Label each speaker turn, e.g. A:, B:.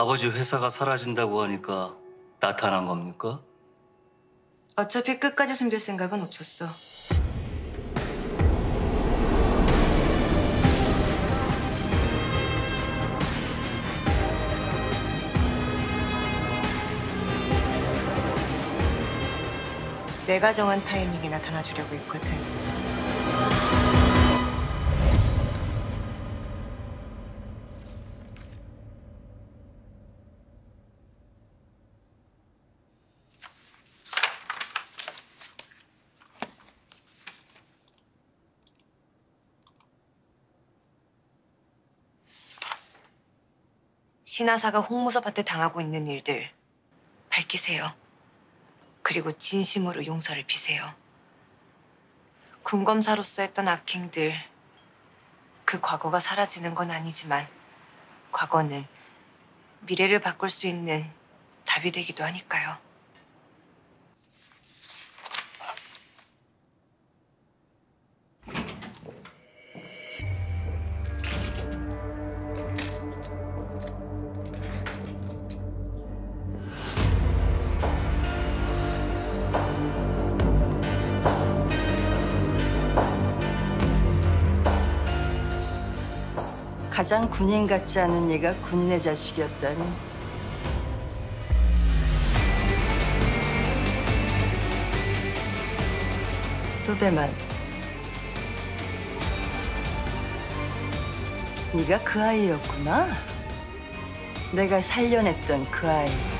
A: 아버지 회사가 사라진다고 하니까 나타난 겁니까?
B: 어차피 끝까지 숨길 생각은 없었어. 내가 정한 타이밍에 나타나 주려고 했거든. 신하사가 홍무섭한테 당하고 있는 일들 밝히세요. 그리고 진심으로 용서를 비세요. 군검사로서 했던 악행들 그 과거가 사라지는 건 아니지만 과거는 미래를 바꿀 수 있는 답이 되기도 하니까요.
C: 가장 군인 같지 않은 얘가 군인의 자식이었다니. 도배만. 네가 그 아이였구나. 내가 살려냈던 그 아이.